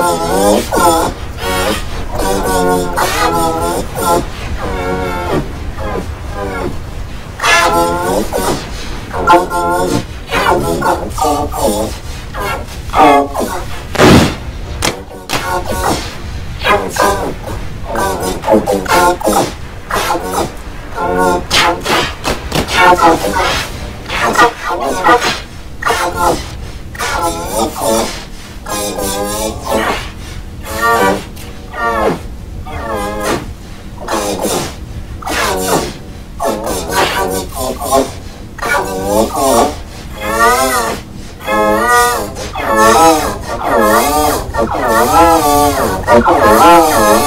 You. Oh,